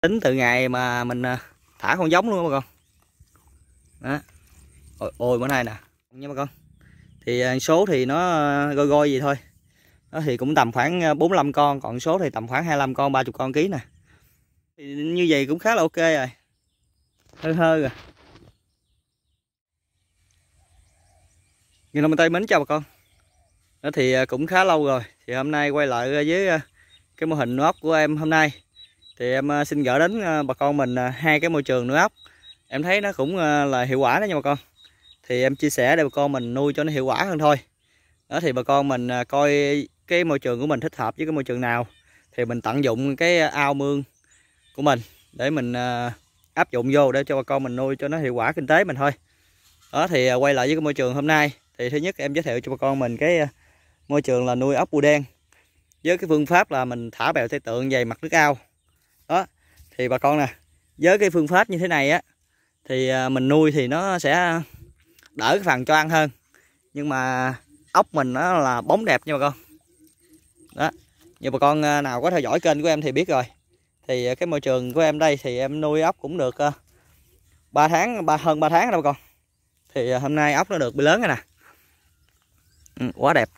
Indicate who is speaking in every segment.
Speaker 1: tính từ ngày mà mình à, thả con giống luôn bà con. Đó. Ôi, ôi bữa nay nè. Nha bà con. Thì à, số thì nó à, gôi gôi gì thôi. Đó thì cũng tầm khoảng 45 con còn số thì tầm khoảng 25 con 30 con ký nè. Thì như vậy cũng khá là ok rồi. Hơi hơi rồi. Người nông Tây mến chào bà con. Đó thì cũng khá lâu rồi. Thì hôm nay quay lại với cái mô hình nuôi ốc của em hôm nay thì em ờ, xin gửi đến ờ, bà con mình ờ, hai cái môi trường nuôi ốc. Em thấy nó cũng là hiệu quả đó nha bà con. Thì em chia sẻ để bà con mình nuôi cho nó hiệu quả hơn thôi. Đó, thì bà con mình coi cái môi trường của mình thích hợp với cái môi trường nào, thì mình tận dụng cái ao mương của mình để mình áp dụng vô để cho bà con mình nuôi cho nó hiệu quả kinh tế mình thôi. Đó, thì quay lại với cái môi trường hôm nay, thì thứ nhất em giới thiệu cho bà con mình cái môi trường là nuôi ốc bù đen với cái phương pháp là mình thả bèo tây tượng dày mặt nước ao thì bà con nè với cái phương pháp như thế này á thì à, mình nuôi thì nó sẽ đỡ cái phần cho ăn hơn. Nhưng mà ốc mình nó là bóng đẹp nha bà con. Đó như bà con à, nào có theo dõi kênh của em thì biết rồi. Thì à, cái môi trường của em đây thì em nuôi ốc cũng được 3 tháng ba hơn 3 tháng đâu bà con. Thì hôm nay ốc nó được bị lớn rồi nè. Ừ, quá đẹp.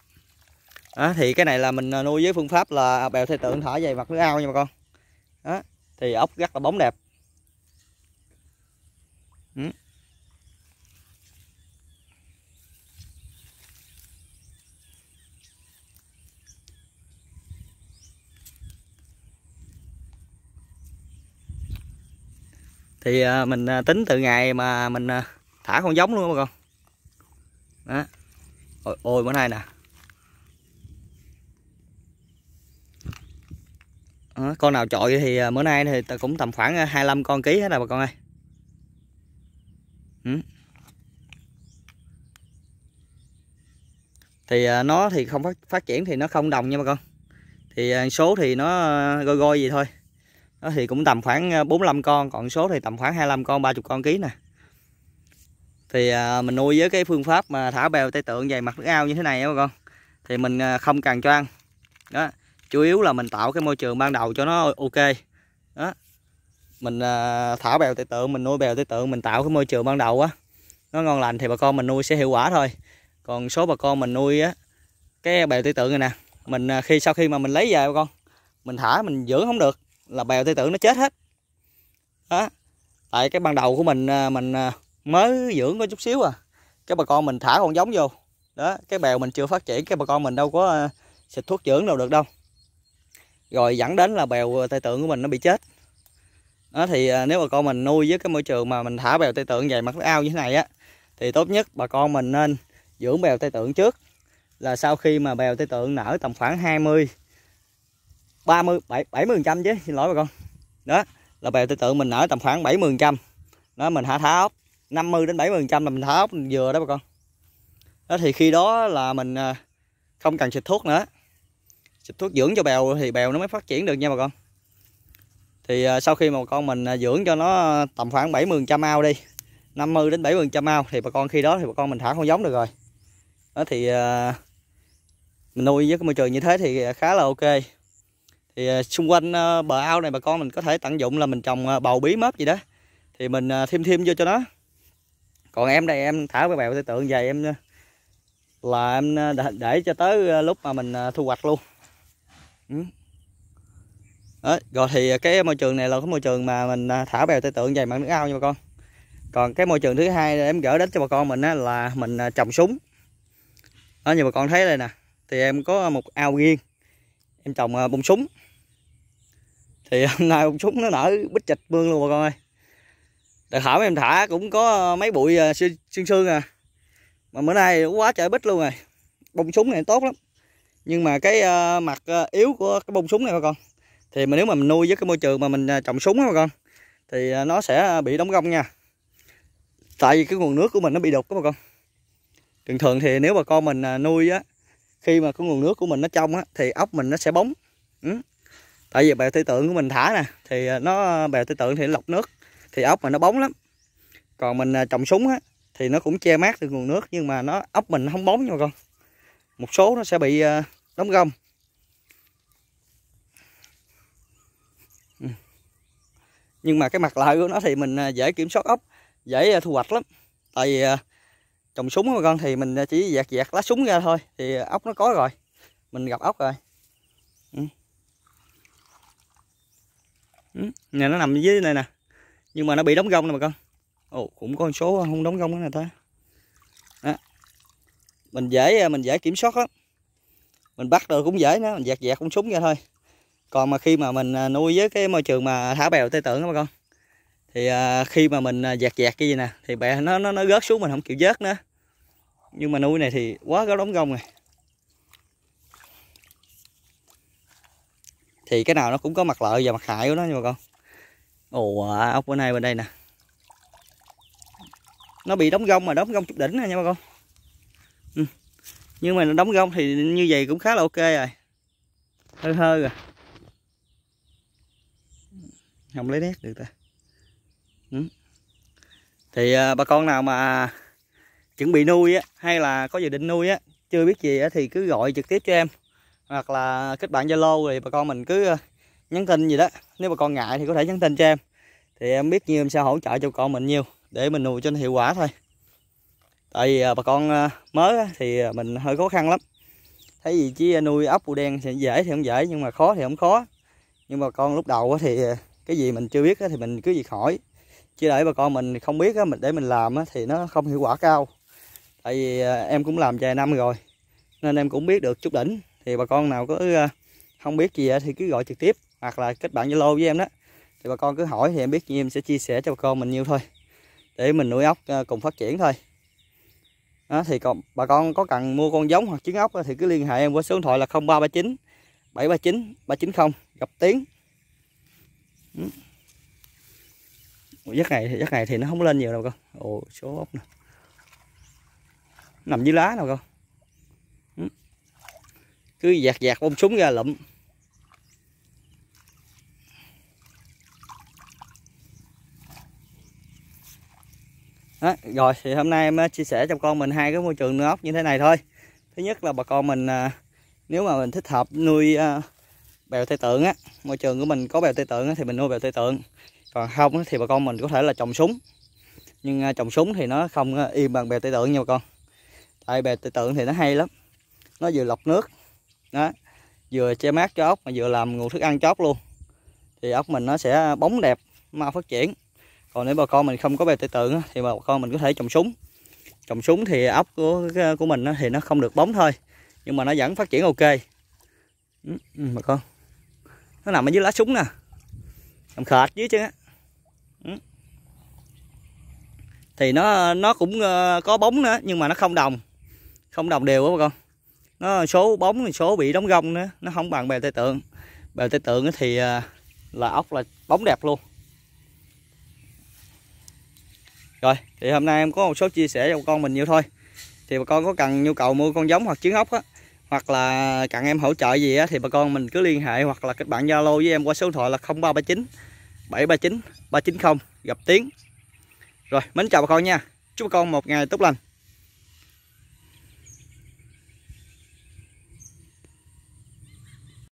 Speaker 1: Đó, thì cái này là mình nuôi với phương pháp là bèo thay tượng thả dày mặt nước ao nha bà con. Đó thì ốc rất là bóng đẹp. Ừ. thì à, mình à, tính từ ngày mà mình à, thả con giống luôn bà con. Đó. Ôi, ôi bữa nay nè. Đó, con nào chọi thì à, bữa nay thì cũng tầm khoảng à, 25 con ký hết rồi bà con ơi. Ừ. thì à, nó thì không phát, phát triển thì nó không đồng nha bà con. Thì số thì nó gôi gôi gì thôi. Nó thì cũng tầm khoảng 45 con còn số thì tầm khoảng 25 con 30 con ký nè. Thì mình nuôi với cái phương pháp mà thả bèo tay tượng dày mặt nước ao như thế này nha bà con. Thì mình không cần cho ăn đó chủ yếu là mình tạo cái môi trường ban đầu cho nó ok. Đó. Mình à, thả bèo tự tượng mình nuôi bèo tự tượng mình tạo cái môi trường ban đầu á. Nó ngon lành thì bà con mình nuôi sẽ hiệu quả thôi. Còn số bà con mình nuôi á cái bèo tự tượng này nè mình à, khi sau khi mà mình lấy về bà con mình thả mình dưỡng không được là bèo tây tượng nó chết hết. Đó. Tại cái ban đầu của mình à, mình à, mới dưỡng có chút xíu à. Cái bà con mình thả con giống vô. Đó cái bèo mình chưa phát triển cái bà con mình đâu có xịt thuốc dưỡng đâu được đâu rồi dẫn đến là bèo ờ, tay tượng của mình nó bị chết. Đó, thì ờ, nếu bà con mình nuôi với cái môi trường mà mình thả bèo tay tượng về mặt ao như thế này á, thì tốt nhất bà con mình nên dưỡng bèo tay tượng trước. Là sau khi mà bèo tay tượng nở tầm khoảng 20 30 70 trăm chứ, xin lỗi bà con. Đó, là bèo tay tượng mình nở tầm khoảng 70 trăm. Đó, mình hạ thả ốc 50 đến 70 trăm là mình thả ốc vừa đó bà con. Đó, thì khi đó là mình ờ, không cần xịt thuốc nữa xịt thuốc dưỡng cho bèo thì bèo nó mới phát triển được nha bà con. Thì à, sau khi mà con mình à, dưỡng cho nó tầm khoảng 70 trăm ao đi 50 đến 70 trăm ao, thì bà con khi đó thì bà con mình thả con giống được rồi. Đó thì à, mình nuôi với cái môi trường như thế thì khá là ok. Thì xung quanh bờ ao này bà con mình có thể tận dụng là mình trồng bầu bí mớp gì đó. Thì mình thêm thêm vô cho nó. Còn em đây, em thả cái bèo tượng về em là em để cho tới lúc mà mình thu hoạch luôn. Ừ. Đó, rồi thì cái môi trường này là cái môi trường mà mình à, thả bèo tây tượng dày mặt nước ao nha bà con. Còn cái môi trường thứ hai em gửi đến cho bà con mình á, là mình à, trồng súng. Đó như bà con thấy đây nè thì em có một ao riêng em trồng à, bông súng. Thì hôm nay bông súng nó nở bích chạch mương luôn bà con ơi. Đợt hỏng em thả cũng có mấy bụi xương xương à. Mà bữa nay quá trời bích luôn rồi. Bông súng này tốt lắm nhưng mà cái uh, mặt uh, yếu của cái bông súng này bà con thì mà nếu mà mình nuôi với cái môi trường mà mình ờ, trồng súng á bà con thì nó sẽ bị đóng gông nha. Tại vì cái nguồn nước của mình nó bị đục đó bà con. Thường thường thì nếu bà con mình nuôi á khi mà cái nguồn nước của mình nó trong á thì ốc mình nó sẽ bóng. Ừ. tại vì bèo tư tượng của mình thả nè thì nó bèo tư tượng thì nó lọc nước thì ốc mà nó bóng lắm. Còn mình trồng súng á thì nó cũng che mát được nguồn nước nhưng mà nó ốc mình nó không bóng nha bà con một số nó sẽ bị ờ, đóng gông ừ. nhưng mà cái mặt lợi của nó thì mình ờ, dễ kiểm soát ốc, dễ ờ, thu hoạch lắm tại vì trồng súng mà con thì mình chỉ dẹt dẹt lá súng ra thôi thì ốc nó có rồi mình gặp ốc rồi ừ. Ừ. nó nằm dưới này nè nhưng mà nó bị đóng gông nè bà con ồ, cũng có một số không đóng gông nữa nè ta mình dễ à, mình dễ kiểm soát lắm mình bắt được cũng dễ nữa, mình dẹt dẹt cũng súng ra thôi. Còn mà khi mà mình à, nuôi với cái môi trường mà thả bèo tê tưởng đó bà con, thì à, khi mà mình dẹt dẹt cái gì nè, thì bè nó nó nó rớt xuống mình không chịu vớt nữa. Nhưng mà nuôi này thì quá có đóng gông rồi. Thì cái nào nó cũng có mặt lợi và mặt hại của nó nha bà con. Ồ ốc bữa nay bên đây nè. Nó bị đóng gông mà đóng gông chút đỉnh nè nha bà con nhưng mà nó đóng gông thì như vậy cũng khá là ok rồi. Hơi hơi rồi. Không lấy nét được ta. Ừ. thì à, bà con nào mà chuẩn bị nuôi á hay là có dự định nuôi á chưa biết gì á thì cứ gọi trực tiếp cho em. Hoặc là kết bạn zalo thì bà con mình cứ à, nhắn tin gì đó. Nếu bà con ngại thì có thể nhắn tin cho em. Thì em biết nhiều em sẽ hỗ trợ cho con mình nhiều để mình nuôi cho nó hiệu quả thôi tại vì à, bà con à, mới thì à, mình hơi khó khăn lắm. Thấy gì chứ nuôi ốc, bù đen thì dễ thì không dễ, nhưng mà khó thì không khó. Nhưng mà con lúc đầu thì cái gì mình chưa biết thì mình cứ việc hỏi. Chứ để bà con mình không biết mình, để mình làm thì nó không hiệu quả cao. Tại vì em cũng làm vài năm rồi, nên em cũng biết được chút đỉnh. Thì bà con nào có không biết gì thì cứ gọi trực tiếp, hoặc là kết bạn zalo với em đó. Thì bà con cứ hỏi thì em biết em sẽ chia sẻ cho bà con mình nhiều thôi. Để mình nuôi ốc cùng phát triển thôi đó, thì còn bà con có cần mua con giống hoặc trứng ốc thì cứ liên hệ em qua số điện thoại là 0339 739 390 gặp tiếng Ừ. giấc này giấc này thì nó không lên nhiều đâu con. Ồ số ốc nè. Nằm dưới lá nào con. Ừ. cứ dạt dạt bông súng ra lụm. Đó, rồi thì hôm nay em ờ, chia sẻ cho con mình hai cái môi trường nuôi ốc như thế này thôi. Thứ nhất là bà con mình ờ, nếu mà mình thích hợp nuôi ờ, bèo tây tượng á môi trường của mình có bèo tây tượng á, thì mình nuôi bèo tây tượng. Còn không thì bà con mình có thể là trồng súng. Nhưng trồng súng thì nó không yên im bằng bèo tây tượng nha bà con. Tại bèo tây tượng thì nó hay lắm. Nó vừa lọc nước đó vừa che mát cho ốc mà vừa làm nguồn thức ăn cho ốc luôn. Thì ốc mình nó sẽ bóng đẹp mau phát triển còn nếu bà con mình không có bè tự tượng thì bà con mình có thể trồng súng. Trồng súng thì ốc của của mình thì nó không được bóng thôi nhưng mà nó vẫn phát triển ok. Ừ, ừ, bà con. Nó nằm ở dưới lá súng nè. Nằm khệt dưới chứ. Ừ. thì nó nó cũng ờ, có bóng nữa nhưng mà nó không đồng. Không đồng đều á bà con. Nó số bóng số bị đóng gông nữa nó không bằng bè tay tượng bè tay tượng thì ờ, là ốc là bóng đẹp luôn. Rồi thì hôm nay em có một số chia sẻ cho bà con mình nhiều thôi. Thì bà con có cần nhu cầu mua con giống hoặc trứng ốc á hoặc là cần em hỗ trợ gì á, thì bà con mình cứ liên hệ hoặc là kết bạn Zalo với em qua số điện thoại là 0339 739 390 gặp tiếng rồi mến chào bà con nha. Chúc bà con một ngày tốt lành.